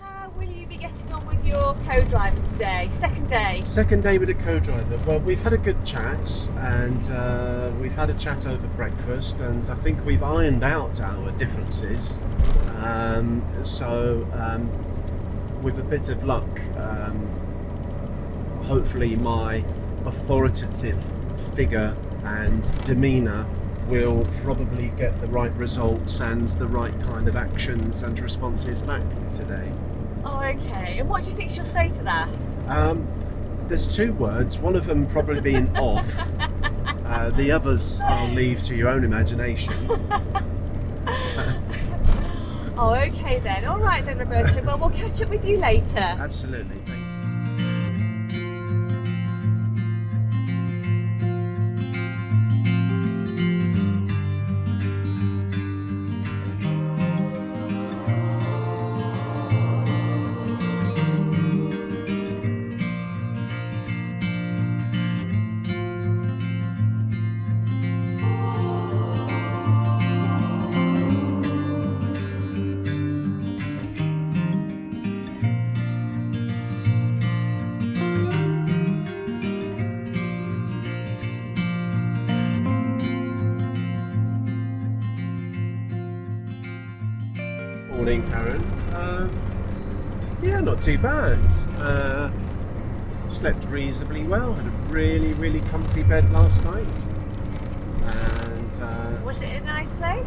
how will you be getting on with your co-driver today? Second day. Second day with a co-driver. Well, we've had a good chat, and uh, we've had a chat over breakfast, and I think we've ironed out our differences. Um, so, um, with a bit of luck, um, hopefully my authoritative figure and demeanour will probably get the right results and the right kind of actions and responses back today. Oh, okay. And what do you think she'll say to that? Um, there's two words, one of them probably being off, uh, the others I'll leave to your own imagination. So, Oh, okay then. All right then, Roberta. Well, we'll catch up with you later. absolutely. Morning, Karen. Um, yeah, not too bad. Uh, slept reasonably well. Had a really, really comfy bed last night. And uh, Was it a nice place?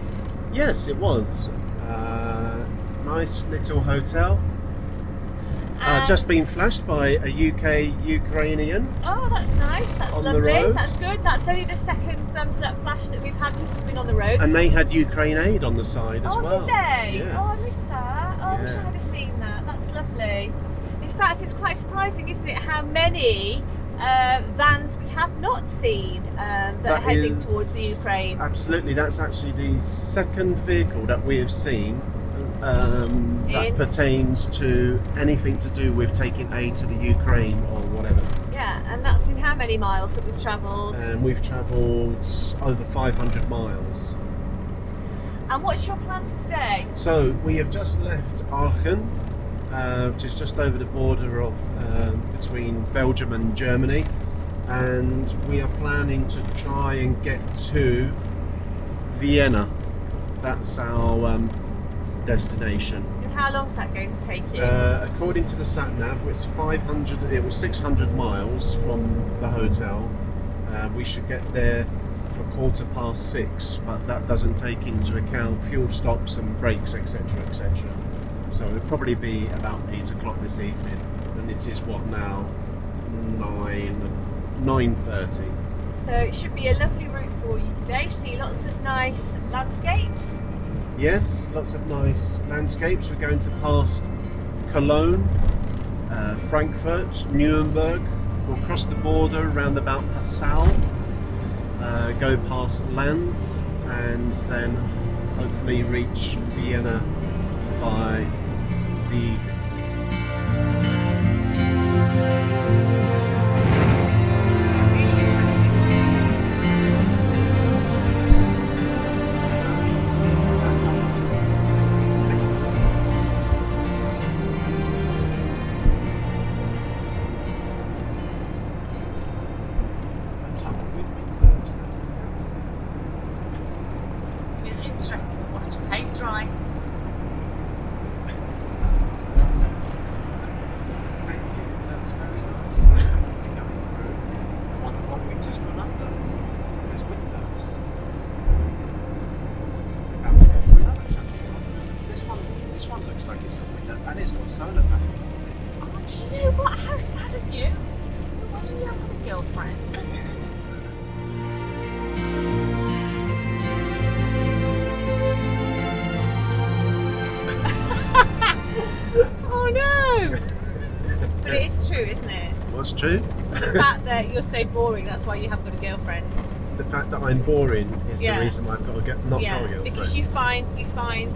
yes, it was. Uh, nice little hotel. Uh, just been flashed by a UK Ukrainian. Oh, that's nice. That's On the lovely. road. That's good. That's only the second thumbs up flash that we've had since we've been on the road. And they had Ukraine aid on the side as oh, well. did they? Yes. Oh, I missed that. Oh, I wish I had seen that. That's lovely. In fact, it's quite surprising, isn't it, how many uh, vans we have not seen um, that, That are heading towards the Ukraine. Absolutely, that's actually the second vehicle that we have seen um, that In- pertains to anything to do with taking aid to the Ukraine or whatever. Yeah, and that's in how many miles that we've travelled. And we've travelled over 500 miles. and what's your plan for today? So we have just left Aachen, uh, which is just over the border of um, between Belgium and Germany, and we are planning to try and get to Vienna. That's our um, destination. And how long's that going to take you? Uh, according to the sat nav, it's 500. It was 600 miles from the hotel. Uh, we should get there for quarter past six, but that doesn't take into account fuel stops and breaks, etc., etc. So it'll probably be about eight o'clock this evening, and it is what now nine nine thirty. so it should be a lovely route for you today. See lots of nice landscapes. Yes, lots of nice landscapes. We're going to pass Cologne, uh, Frankfurt, Nuremberg. We'll cross the border around about Passau, uh, go past Lands, and then hopefully reach Vienna by the like it's got window, and it's got solar panels. Oh, do you know what? How sad of you. No wonder you haven't got a girlfriend. oh no! But it is true, isn't it? What's true? The fact that you're so boring, that's why you haven't got a girlfriend. the fact that I'm boring is Yeah. the reason why I've got to get not got a yeah, girlfriend. because you find you find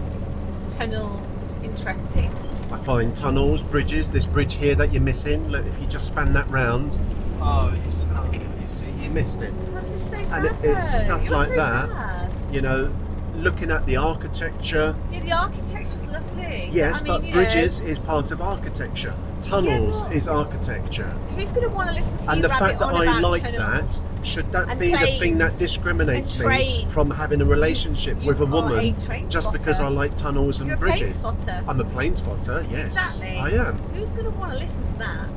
tunnels interesting. I find tunnels, bridges. This bridge here that you're missing. Look, if you just span that round. Oh, you see, oh, you see, you missed it. That's just so sad. And it- it's stuff You're like so that. sad. You know, looking at the architecture. Yeah, the architecture's lovely. Yes, I mean, but bridges is part of architecture. Tunnels but- is architecture. Who's going to want to listen to And you the fact that I like tunnels? that, should that be the thing that discriminates me from having a relationship You with a woman a just because I like tunnels and You're a plane bridges? spotter. I'm a plane spotter, yes. Exactly. I am. Who's going to want to listen to that?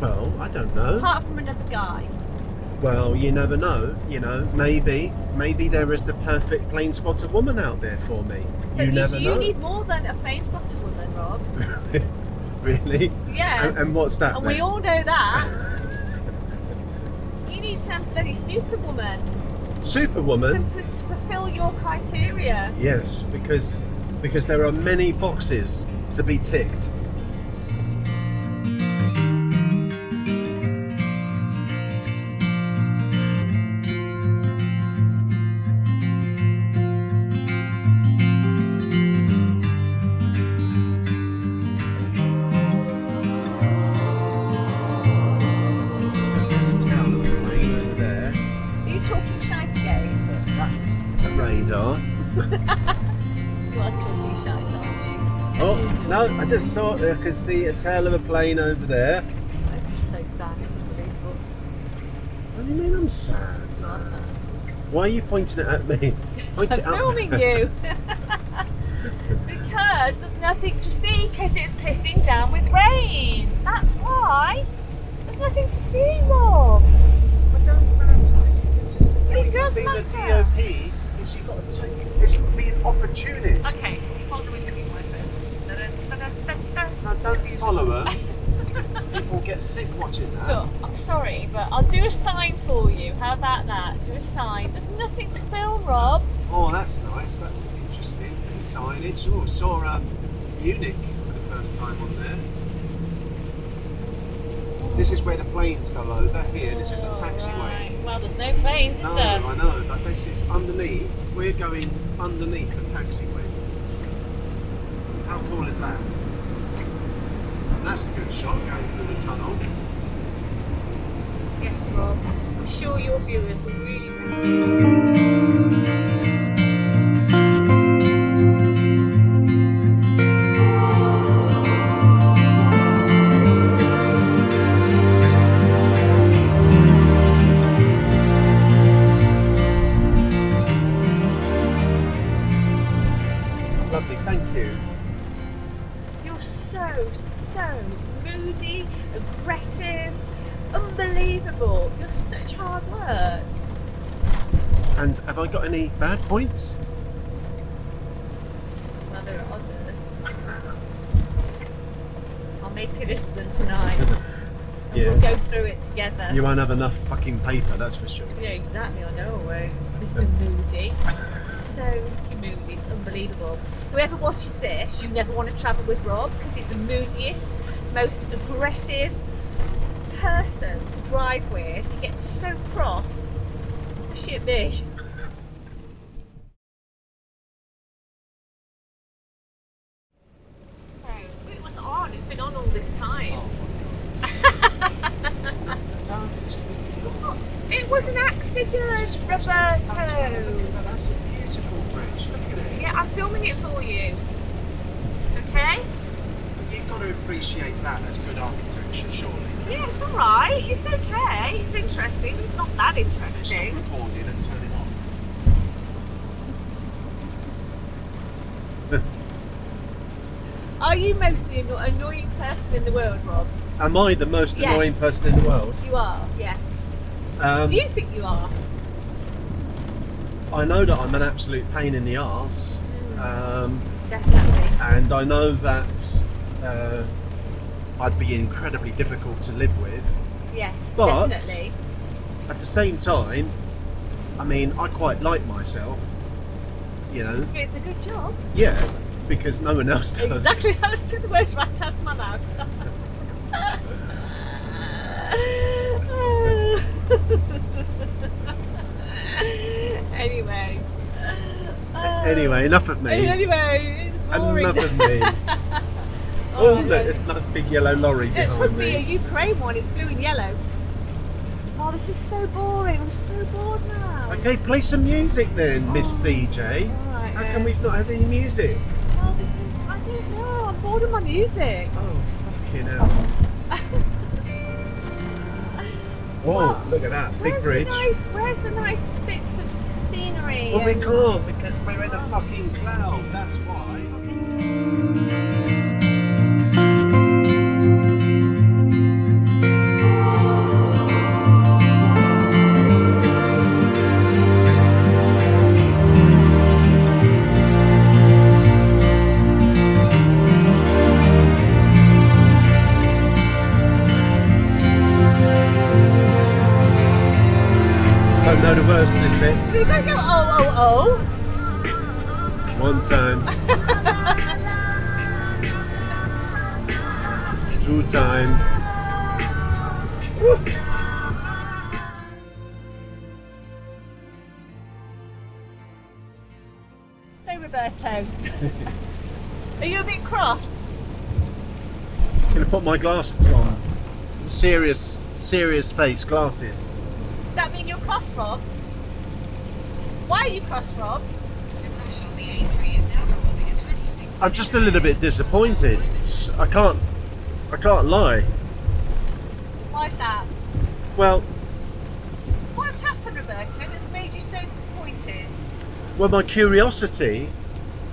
Well, I don't know. Apart from another guy. Well, you never know. You know, maybe, maybe there is the perfect plane spotter woman out there for me. But you never you know. need more than a plane spotter woman, Rob. really? Yeah. And, and what's that? And we all know that. You need some bloody superwoman Superwoman. to, to fulfill your criteria. Yes, because because there are many boxes to be ticked. Talking shite again? That's a radar. You are talking shite, aren't you? Oh no! I just saw. I could see a tail of a plane over there. It's just so sad, it's unbelievable. What do you mean I'm sad? Sad. Why are you pointing it at me? Point I'm filming you. because there's nothing to see because it's pissing down with rain. That's why. There's nothing to see, Rob. It don't matter. It's just the It point does of being matter. a DOP is you've got to take. It's being an opportunist. Okay, hold the windscreen wipers. No, don't follow her. People get sick watching that. Look, I'm sorry, but I'll do a sign for you. How about that? Do a sign. There's nothing to film, Rob. Oh, that's. That's interesting. Signage. Oh, saw uh, Munich for the first time on there. This is where the planes go over. Here, this is a taxiway. Right. Well, there's no planes, is No, there? I know, but this is underneath. We're going underneath the taxiway. How cool is that? That's a good shot going through the tunnel. Yes, Rob. I'm sure your viewers will really. Bad points? Well, there are others. I'll make a list of them tonight. And Yeah. we'll go through it together. You won't have enough fucking paper, that's for sure. Yeah, exactly. I know I won't. Mr. Moody. So moody. It's unbelievable. Whoever watches this, you never want to travel with Rob because he's the moodiest, most aggressive person to drive with. He gets so cross. Especially at me. So, it was on. It's been on all this time. It was an accident, Roberto. That's a beautiful bridge. Look at it. Yeah, I'm filming it for you. Okay? You've got to appreciate that as good architecture, surely. Yeah, it's alright. It's okay. It's interesting. It's not that Stop interesting. recording and turn it off. Are you most the annoying person in the world, Rob? Am I the most Yes. annoying person in the world? You are, yes. Um, Do you think you are? I know that I'm an absolute pain in the arse, um, Definitely. and I know that uh, I'd be incredibly difficult to live with. Yes, But- definitely. At the same time, I mean, I quite like myself. You know, It's a good job. yeah, because no one else does. Exactly. That was the words right out of my mouth. anyway. Anyway, enough of me. Anyway, it's boring. Enough of me. Oh, Oh, look, know. it's a nice big yellow lorry It behind could be a. Ukraine one. It's blue and yellow. Oh, this is so boring. I'm so bored now. Okay, play some music then, oh, Miss Oh. DJ. Alright, How come we've not had any music? Well, because I don't know. I'm bored of my music. Oh, fucking hell. Well, look at that, big bridge. The nice, where's the nice bits of scenery? Well, we can't because we're in a fucking cloud, that's why. Roberto, are you a bit cross? I'm gonna put my glasses on. Serious, serious face glasses. Does that mean you're cross, Rob? Why are you cross, Rob? The crash on the A3 is now causing a 26 I'm just a little bit disappointed. I can't, I can't lie. Why's that? Well, What's happened, Roberto, that's made you so disappointed? Well, my curiosity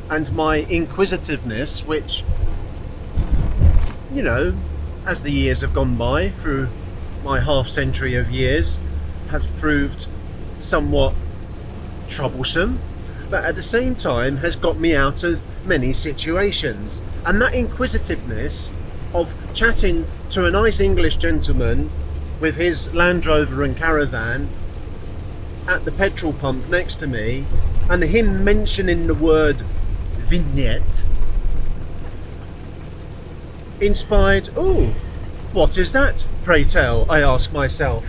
and my inquisitiveness, which, you know, as the years have gone by through my half century of years, have proved somewhat troublesome, but at the same time has got me out of many situations. And that inquisitiveness of chatting to a nice English gentleman with his Land Rover and caravan at the petrol pump next to me and him mentioning the word vignette inspired, oh, what is that, pray tell? I ask myself.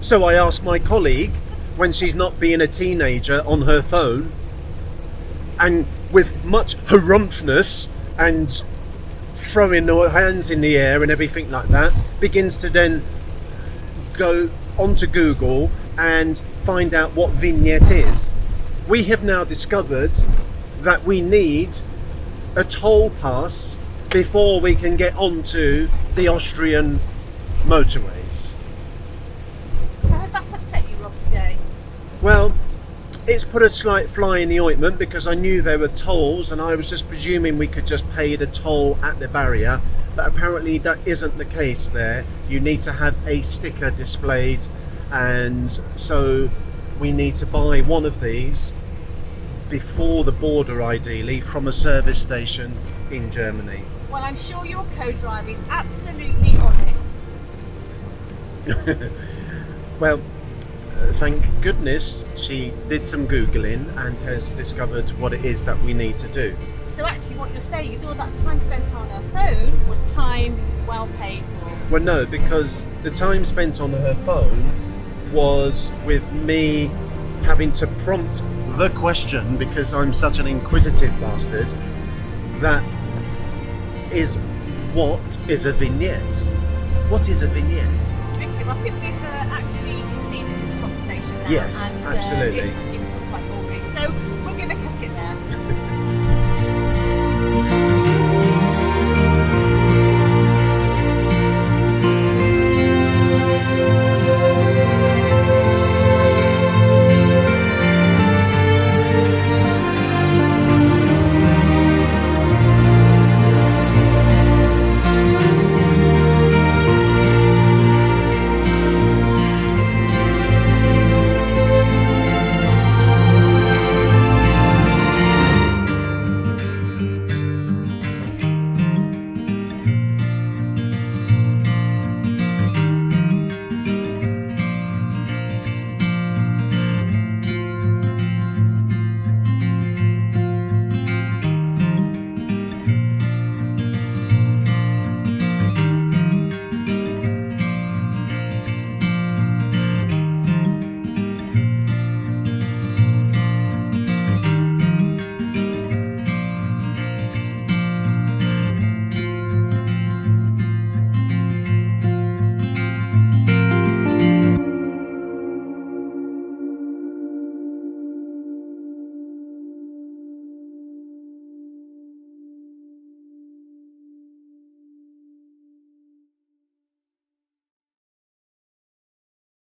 So I ask my colleague when she's not being a teenager on her phone and with much harumphness and throwing her hands in the air and everything like that, begins to then go onto Google and find out what vignette is. We have now discovered that we need a toll pass before we can get onto the Austrian motorways. So has that upset you, Rob, today? Well, it's put a slight fly in the ointment because I knew there were tolls and I was just presuming we could just pay the toll at the barrier. But apparently that isn't the case there. You need to have a sticker displayed and so we need to buy one of these before the border ideally from a service station in Germany. Well, I'm sure your co-driver is absolutely on it. Well, uh, thank goodness she did some googling and has discovered what it is that we need to do. So actually what you're saying is all that time spent on her phone was time well paid for. Well, no, because the time spent on her phone was with me having to prompt the question because I'm such an inquisitive bastard. That is, what is a vignette? What is a vignette? Okay, well I think we've uh, actually exceeded this conversation now. Yes, and, uh, absolutely. it's